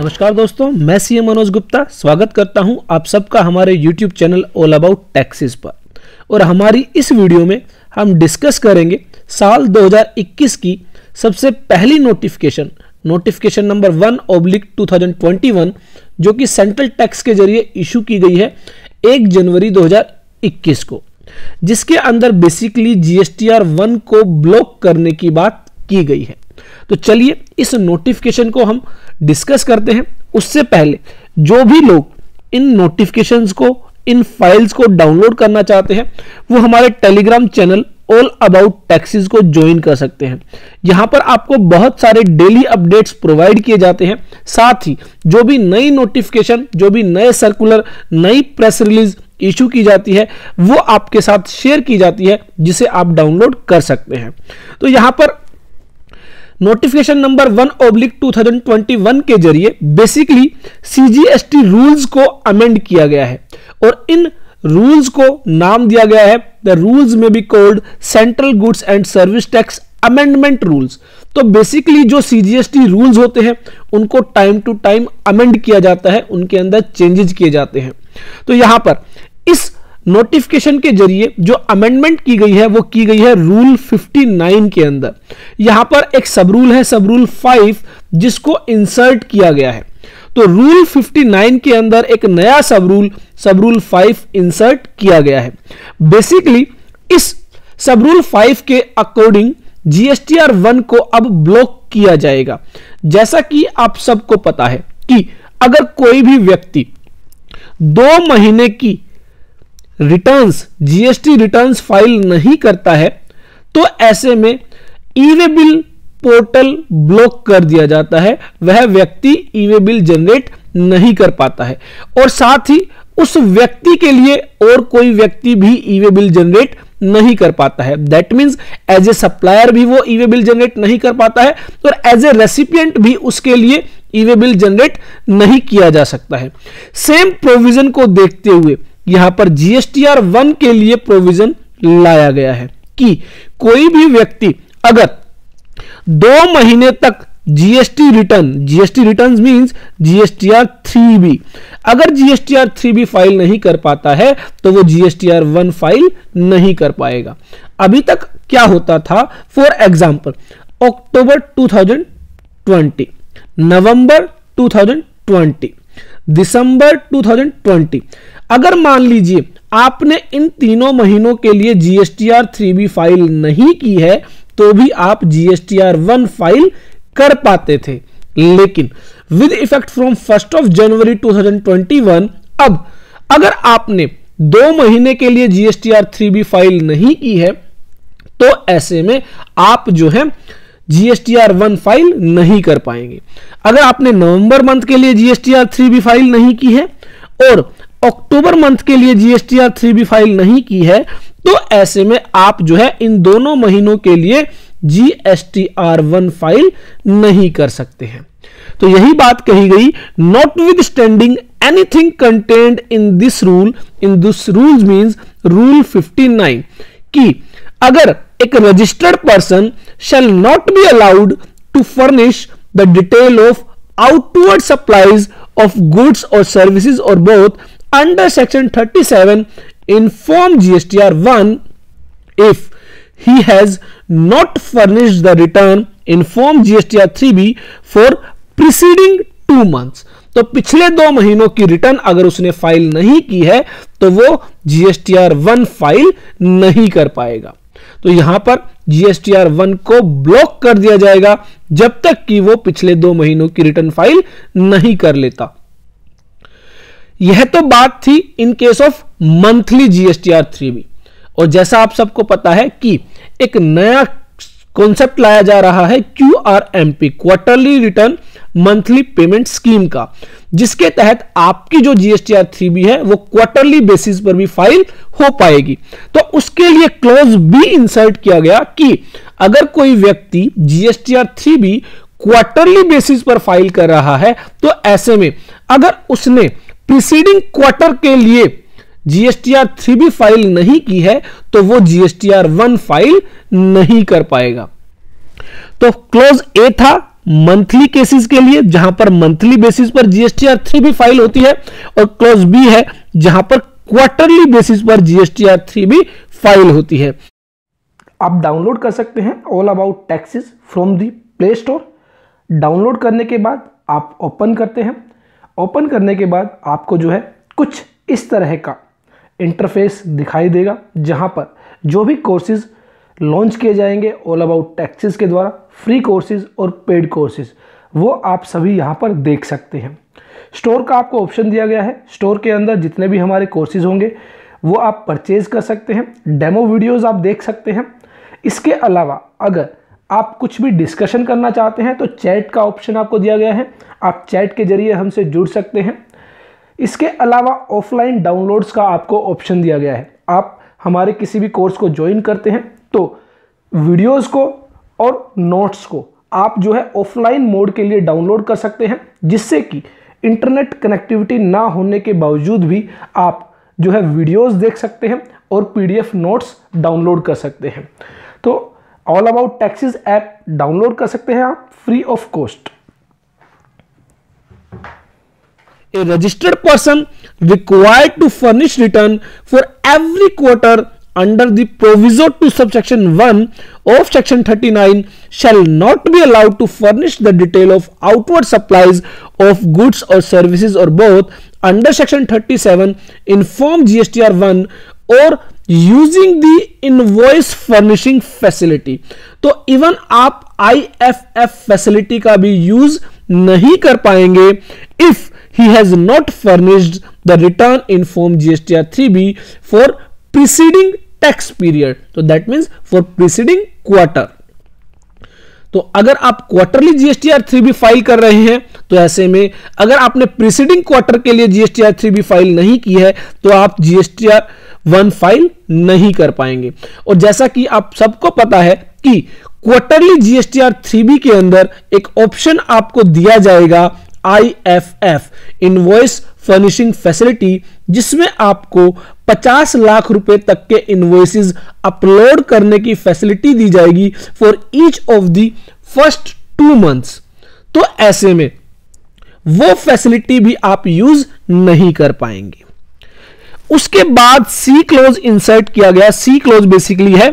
नमस्कार दोस्तों, मैं सीएम मनोज गुप्ता, स्वागत करता हूँ आप सबका हमारे YouTube channel all about taxes पर। और हमारी इस वीडियो में हम डिस्कस करेंगे साल 2021 की सबसे पहली notification notification number one oblique 2021 जो कि सेंट्रल टैक्स के ज़रिए इशू की गई है एक जनवरी 2021 को, जिसके अंदर बेसिकली जीएसटीआर वन को ब्लॉक करने की बात की गई है। तो चलिए इस नोटिफिकेशन को हम डिस्कस करते हैं। उससे पहले, जो भी लोग इन नोटिफिकेशन को, इन फाइल्स को डाउनलोड करना चाहते हैं, वो हमारे Telegram channel all about taxes को ज्वाइन कर सकते हैं। यहाँ पर आपको बहुत सारे डेली अपडेट्स प्रोवाइड किए जाते हैं। साथ ही, जो भी नई नोटिफिकेशन जो भी नए सर्कुलर नई प्रेस रिलीज़ इशू की जाती है, वो आपके साथ शेयर की जाती है, जिसे आप डाउनलोड कर सकते हैं। तो यहाँ पर नोटिफिकेशन नंबर वन ओब्लिक 2021 के ज़रिए बेसिकली सीजीएसटी रूल्स को अमेंड किया गया है। और इन रूल्स को नाम दिया गया है। द रूल्स में be called central goods and service tax amendment rules तो बेसिकली जो सीजीएसटी रूल्स होते हैं, उनको टाइम टू टाइम अमेंड किया जाता है। उनके अंदर चेंजेस किए जाते हैं। तो यहाँ पर इस नोटिफिकेशन के ज़रिए जो अमेंडमेंट की गई है, वो की गई है रूल 59 के अंदर। यहाँ पर एक सब रूल है सब रूल 5 जिसको इंसर्ट किया गया है। तो रूल 59 के अंदर एक नया सब रूल सब रूल 5 इंसर्ट किया गया है। बेसिकली इस सब रूल 5 के अकॉर्डिंग जीएसटीआर वन को अब ब्लॉक किया जाएगा। जैसा कि आप सबको पता है कि अगर कोई भी व्यक्ति दो महीने की रिटर्न्स जीएसटी रिटर्न्स फ़ाइल नहीं करता है तो ऐसे में ई बिल पोर्टल ब्लॉक कर दिया जाता है। वह व्यक्ति ई बिल जनरेट नहीं कर पाता है। और साथ ही उस व्यक्ति के लिए और कोई व्यक्ति भी ई बिल जनरेट नहीं कर पाता है। That means as a supplier भी वो ई बिल जनरेट नहीं कर पाता है और एज ए रेसिपियंट भी उसके लिए ई बिल जनरेट नहीं किया जा सकता है। सेम प्रोविज़न को देखते हुए यहाँ पर जीएसटीआर वन के लिए प्रोविज़न लाया गया है कि कोई भी व्यक्ति अगर दो महीने तक GST return GST return means GSTR three B अगर जीएसटीआर थ्री बी फ़ाइल नहीं कर पाता है तो वो जीएसटीआर वन फ़ाइल नहीं कर पाएगा। अभी तक क्या होता था? फॉर एग्ज़ाम्पल अक्टूबर 2020 नवंबर 2020 दिसंबर 2020 अगर मान लीजिए, आपने इन तीनों महीनों के लिए जीएसटीआर थ्री बी फ़ाइल नहीं की है तो भी आप जीएसटीआर वन फ़ाइल कर पाते थे। लेकिन with effect from first of January 2021 अब, अगर आपने दो महीने के लिए जीएसटीआर थ्री बी फ़ाइल नहीं की है तो ऐसे में आप जो है जीएसटीआर वन फ़ाइल नहीं कर पाएँगे। अगर आपने नवंबर मंथ के लिए जीएसटीआर थ्री बी फ़ाइल नहीं की है और अक्टूबर मंथ के लिए जीएसटीआर थ्री बी फ़ाइल नहीं की है तो ऐसे में आप जो है इन दोनों महीनों के लिए जीएसटीआर वन फ़ाइल नहीं कर सकते हैं। तो यही बात कही गई notwithstanding anything content in this rule in this rule means rule 59 कि अगर एक registered person shall not be allowed to furnish the detail of outward supplies of goods और सर्विसेज़ और both under section 37 in form GSTR one if he has not furnish the return in form GST R three B for preceding two month तो पिछले दो महीनों की return अगर उसने file नहीं की है तो वो जीएसटीआर वन फ़ाइल नहीं कर पाएगा। तो यहाँ पर जीएसटीआर वन को ब्लॉक कर दिया जाएगा, जब तक कि वो पिछले दो महीनों की रिटर्न फ़ाइल नहीं कर लेता। यह तो बात थी in case of monthly GSTR three B. और जैसा आप सबको पता है कि एक नया कॉन्सेप्ट लाया जा रहा है Q R M P quarterly return monthly payment scheme का, जिसके तहत आपकी जो जीएसटीआर थ्री बी है, वो क्वार्टरली बेसिस पर भी फ़ाइल हो पाएगी। तो उसके लिए क्लोज भी इंसर्ट किया गया कि अगर कोई व्यक्ति GSTR three B quarterly basis पर फ़ाइल कर रहा है तो ऐसे में अगर उसने प्रीसीडिंग क्वार्टर के लिए जीएसटीआर थ्री भी फ़ाइल नहीं की है तो वो जीएसटीआर वन फ़ाइल नहीं कर पाएगा। तो क्लोज ए था मंथली केसेस के लिए, जहाँ पर मंथली बेसिस पर जीएसटीआर थ्री भी फ़ाइल होती है, और क्लोज बी है, जहाँ पर क्वार्टरली बेसिस पर जीएसटीआर थ्री भी फ़ाइल होती है। आप डाउनलोड कर सकते हैं all about taxes from the play store download करने के बाद आप ओपन करते हैं। ओपन करने के बाद आपको जो है कुछ इस तरह का इंटरफेस दिखाई देगा, जहाँ पर जो भी कोर्सेज लॉन्च किए जाएँगे ऑल अबाउट टैक्सेस के द्वारा फ्री कोर्सेज और पेड कोर्सेज वो आप सभी यहाँ पर देख सकते हैं। स्टोर का आपको ऑप्शन दिया गया है। स्टोर के अंदर जितने भी हमारे कोर्सेज होंगे, वो आप परचेज कर सकते हैं। डेमो वीडियोस आप देख सकते हैं। इसके अलावा, अगर आप कुछ भी डिस्कशन करना चाहते हैं तो चैट का ऑप्शन आपको दिया गया है। आप चैट के ज़रिए हमसे जुड़ सकते हैं। इसके अलावा ऑफलाइन डाउनलोड्स का आपको ऑप्शन दिया गया है। आप हमारे किसी भी कोर्स को ज्वाइन करते हैं तो वीडियोस को और नोट्स को आप जो है ऑफलाइन मोड के लिए डाउनलोड कर सकते हैं, जिससे कि इंटरनेट कनेक्टिविटी ना होने के बावजूद भी आप जो है वीडियोस देख सकते हैं और पीडीएफ नोट्स डाउनलोड कर सकते हैं। तो all about taxes app download कर सकते हैं आप free of cost a registered person required to furnish return for every quarter under the proviso to subsection 1 of section 39 shall not be allowed to furnish the detail of outward supplies of goods or services or both under section 37 in form GSTR 1 or using the invoice furnishing facility तो even आप I F F facility का भी use नहीं कर पाएँगे if he has not furnished the return in form GSTR three B for preceding tax period तो that means for preceding quarter तो अगर आप quarterly GSTR three B file कर रहे हैं तो ऐसे में अगर आपने प्रीसीडिंग क्वार्टर के लिए जीएसटीआर थ्री बी फ़ाइल नहीं की है तो आप जीएसटीआर वन फ़ाइल नहीं कर पाएँगे। और जैसा कि आप सबको पता है कि क्वार्टरली जीएसटीआर थ्री बी के अंदर एक ऑप्शन आपको दिया जाएगा I F F invoice furnishing facility, जिसमें आपको 50 लाख रुपए तक के इनवॉइसेस अपलोड करने की फैसिलिटी दी जाएगी for each of the first two months तो ऐसे में वो फैसिलिटी भी आप यूज़ नहीं कर पाएँगे। उसके बाद सी क्लोज इंसर्ट किया गया। सी क्लोज बेसिकली है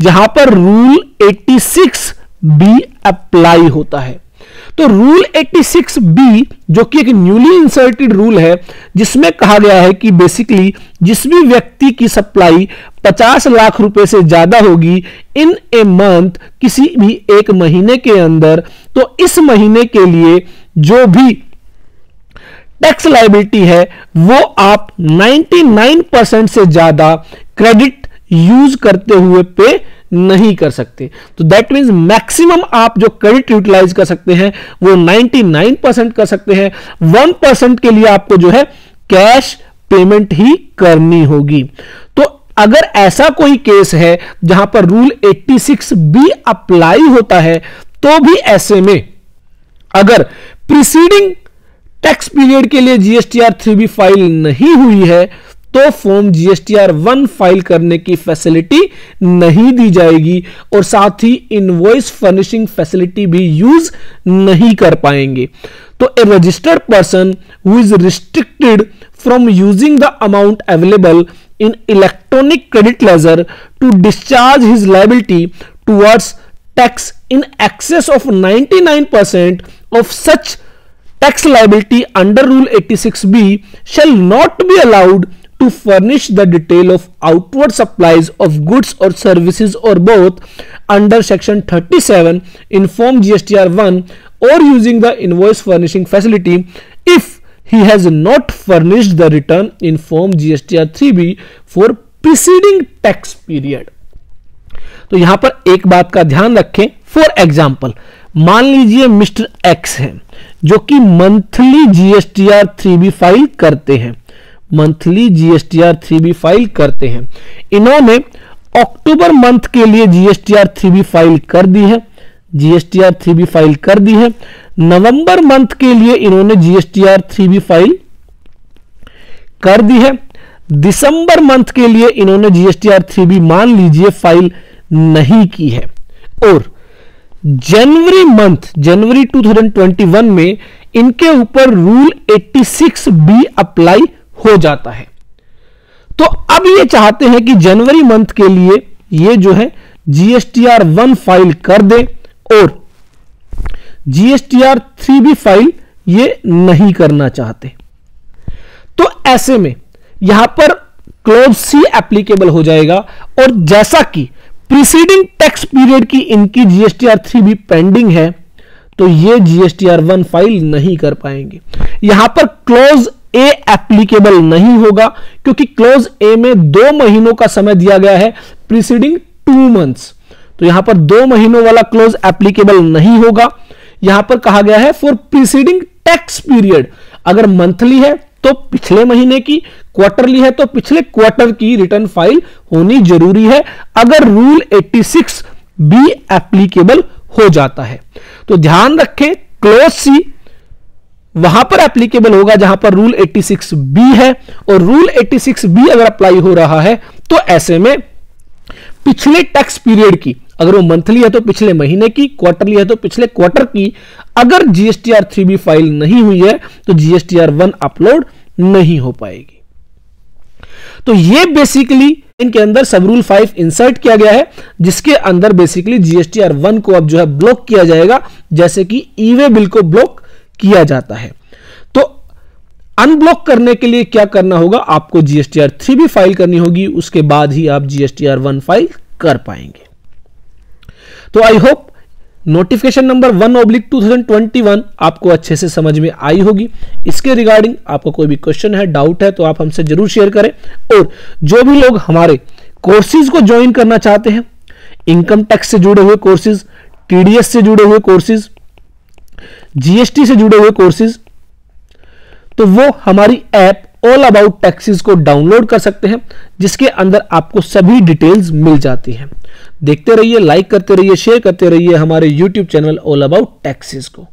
जहाँ पर रूल 86 बी अप्लाई होता है। तो रूल 86 बी जो कि एक न्यूली इंसर्टेड रूल है, जिसमें कहा गया है कि बेसिकली जिस भी व्यक्ति की सप्लाई 50 लाख रुपए से ज़्यादा होगी इन ए मंथ किसी भी एक महीने के अंदर तो इस महीने के लिए जो भी टैक्स लाइबिलिटी है, वो आप 99 परसेंट से ज़्यादा क्रेडिट यूज़ करते हुए पे नहीं कर सकते। तो दैट मीन्स मैक्सिमम आप जो क्रेडिट यूटिलाइज कर सकते हैं, वो 99 परसेंट कर सकते हैं। वन परसेंट के लिए आपको जो है कैश पेमेंट ही करनी होगी। तो अगर ऐसा कोई केस है जहाँ पर रूल 86 बी अप्लाई होता है तो भी ऐसे में अगर प्रीसीडिंग टैक्स पीरियड के लिए जीएसटीआर थ्री बी फ़ाइल नहीं हुई है तो फॉर्म जीएसटीआर वन फ़ाइल करने की फैसिलिटी नहीं दी जाएगी और साथ ही इनवॉइस फर्निशिंग फैसिलिटी भी यूज़ नहीं कर पाएँगे। तो a registered person who is restricted from using the amount available in electronic credit ledger to discharge his liability towards tax in excess of 99% of such tax liability under rule 86b shall not be allowed to furnish the detail of outward supplies of goods or services or both under section 37 in form GSTR 1 or using the invoice furnishing facility if he has not furnished the return in form GSTR 3B for preceding tax period. तो यहाँ पर एक बात का ध्यान रखें for example मान लीजिए मिस्टर एक्स है जो कि monthly GSTR three B file करते हैं monthly GSTR three B file करते हैं। इन्होंने अक्टूबर मंथ के लिए जीएसटीआर थ्री बी फ़ाइल कर दी है। जीएसटीआर थ्री बी फ़ाइल कर दी है। नवंबर मंथ के लिए इन्होंने जीएसटीआर थ्री बी फ़ाइल कर दी है। दिसंबर मंथ के लिए इन्होंने जीएसटीआर थ्री बी मान लीजिए फ़ाइल नहीं की है। और जनवरी मंथ जनवरी 2021 में इनके ऊपर रूल 86 बी अप्लाई हो जाता है। तो अब ये चाहते हैं कि जनवरी मंथ के लिए ये जो है जीएसटीआर वन फ़ाइल कर दे और जीएसटीआर थ्री भी फ़ाइल ये नहीं करना चाहते। तो ऐसे में यहाँ पर क्लोज सी एप्लीकेबल हो जाएगा और जैसा कि प्रीसीडिंग टैक्स पीरियड की इनकी जीएसटीआर थ्री भी पेंडिंग है तो ये जीएसटीआर वन फ़ाइल नहीं कर पाएँगे। यहाँ पर क्लोज ए एप्लीकेबल नहीं होगा, क्योंकि क्लोज ए में दो महीनों का समय दिया गया है प्रीसीडिंग टू मंथ्स तो यहाँ पर दो महीनों वाला क्लोज एप्लीकेबल नहीं होगा। यहाँ पर कहा गया है फॉर प्रीसीडिंग टैक्स पीरियड अगर मंथली है तो पिछले महीने की क्वार्टरली है तो पिछले क्वार्टर की रिटर्न फ़ाइल होनी ज़रूरी है। अगर रूल 86 बी एप्लीकेबल हो जाता है। तो ध्यान रखें क्लोज सी वहाँ पर एप्लीकेबल होगा जहाँ पर रूल 86 बी है, और रूल 86 बी अगर अप्लाई हो रहा है तो ऐसे में पिछले टैक्स पीरियड की, अगर वो मंथली है तो पिछले महीने की क्वार्टरली है तो पिछले क्वार्टर की, अगर जीएसटीआर थ्री बी फ़ाइल नहीं हुई है तो जीएसटीआर वन अपलोड नहीं हो पाएगी। तो ये बेसिकली इनके अंदर सब रूल फाइव इंसर्ट किया गया है, जिसके अंदर बेसिकली जीएसटीआर वन को अब जो है ब्लॉक किया जाएगा, जैसे कि ईवे बिल को ब्लॉक किया जाता है। तो अनब्लॉक करने के लिए क्या करना होगा? आपको जीएसटीआर थ्री भी फ़ाइल करनी होगी, उसके बाद ही आप जीएसटीआर वन फ़ाइल कर पाएँगे। तो I hope notification number one oblique two आपको अच्छे से समझ में आई होगी। इसके रिगार्डिंग आपको कोई भी क्वेश्चन है डाउट है तो आप हमसे ज़रूर शेयर करें। और जो भी लोग हमारे कोर्सेज को ज्वाइन करना चाहते हैं इनकम टैक्स से जुड़े हुए कोर्सेज टीडीएस से जुड़े हुए कोर्सेज जीएसटी से जुड़े हुए कोर्सेज तो वो हमारी ऐप ऑल अबाउट टैक्सीज को डाउनलोड कर सकते हैं, जिसके अंदर आपको सभी डिटेल्स मिल जाती हैं। देखते रहिए लाइक करते रहिए शेयर करते रहिए हमारे YouTube channel all about taxes को।